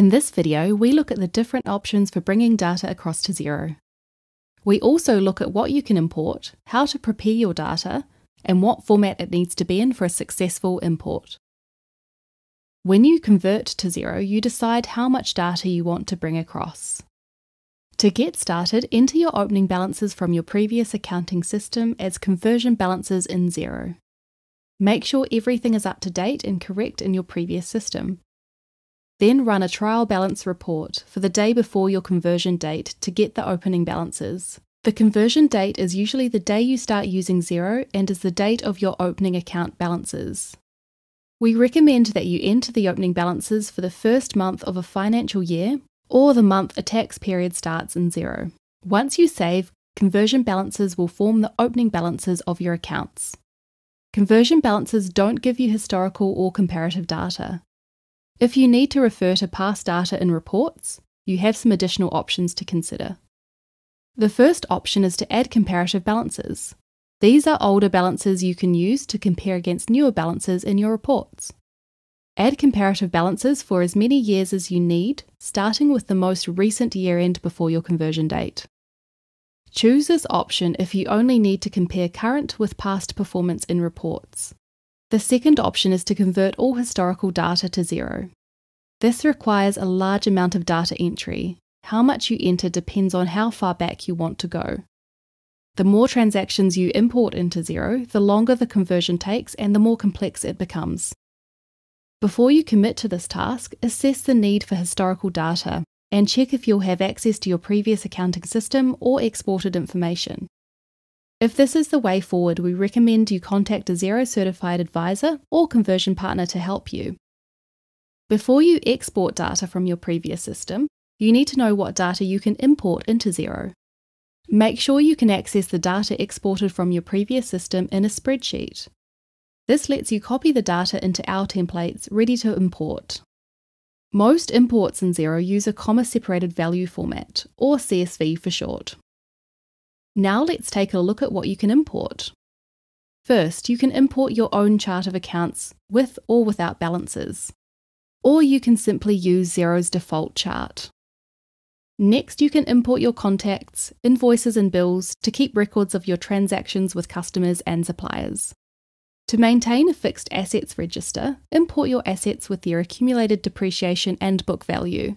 In this video, we look at the different options for bringing data across to Xero. We also look at what you can import, how to prepare your data, and what format it needs to be in for a successful import. When you convert to Xero, you decide how much data you want to bring across. To get started, enter your opening balances from your previous accounting system as conversion balances in Xero. Make sure everything is up to date and correct in your previous system. Then run a trial balance report for the day before your conversion date to get the opening balances. The conversion date is usually the day you start using Xero and is the date of your opening account balances. We recommend that you enter the opening balances for the first month of a financial year or the month a tax period starts in Xero. Once you save, conversion balances will form the opening balances of your accounts. Conversion balances don't give you historical or comparative data. If you need to refer to past data in reports, you have some additional options to consider. The first option is to add comparative balances. These are older balances you can use to compare against newer balances in your reports. Add comparative balances for as many years as you need, starting with the most recent year end before your conversion date. Choose this option if you only need to compare current with past performance in reports. The second option is to convert all historical data to Xero. This requires a large amount of data entry. How much you enter depends on how far back you want to go. The more transactions you import into Xero, the longer the conversion takes and the more complex it becomes. Before you commit to this task, assess the need for historical data and check if you'll have access to your previous accounting system or exported information. If this is the way forward, we recommend you contact a Xero certified advisor or conversion partner to help you. Before you export data from your previous system, you need to know what data you can import into Xero. Make sure you can access the data exported from your previous system in a spreadsheet. This lets you copy the data into our templates ready to import. Most imports in Xero use a comma separated value format, or CSV for short. Now let's take a look at what you can import. First, you can import your own chart of accounts with or without balances. Or you can simply use Xero's default chart. Next, you can import your contacts, invoices, and bills to keep records of your transactions with customers and suppliers. To maintain a fixed assets register, import your assets with their accumulated depreciation and book value.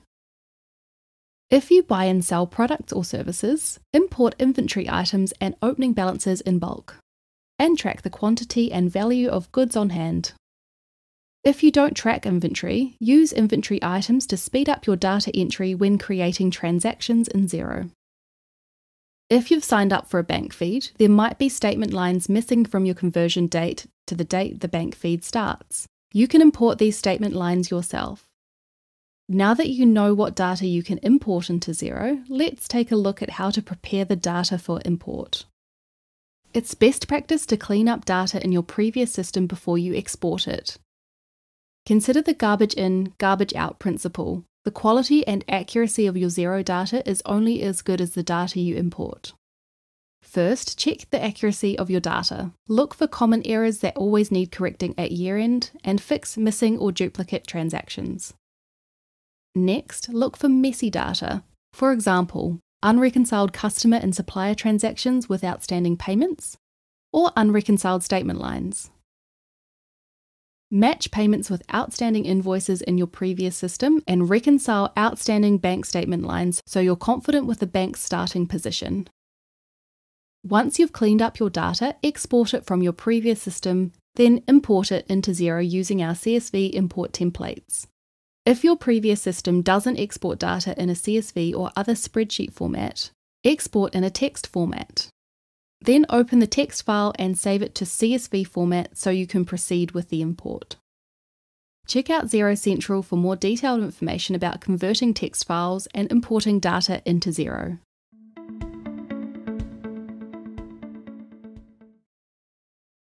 If you buy and sell products or services, import inventory items and opening balances in bulk, and track the quantity and value of goods on hand. If you don't track inventory, use inventory items to speed up your data entry when creating transactions in Xero. If you've signed up for a bank feed, there might be statement lines missing from your conversion date to the date the bank feed starts. You can import these statement lines yourself. Now that you know what data you can import into Xero, let's take a look at how to prepare the data for import. It's best practice to clean up data in your previous system before you export it. Consider the garbage in, garbage out principle. The quality and accuracy of your Xero data is only as good as the data you import. First, check the accuracy of your data. Look for common errors that always need correcting at year end and fix missing or duplicate transactions. Next, look for messy data. For example, unreconciled customer and supplier transactions with outstanding payments, or unreconciled statement lines. Match payments with outstanding invoices in your previous system and reconcile outstanding bank statement lines so you're confident with the bank's starting position. Once you've cleaned up your data, export it from your previous system, then import it into Xero using our CSV import templates. If your previous system doesn't export data in a CSV or other spreadsheet format, export in a text format. Then open the text file and save it to CSV format so you can proceed with the import. Check out Xero Central for more detailed information about converting text files and importing data into Xero.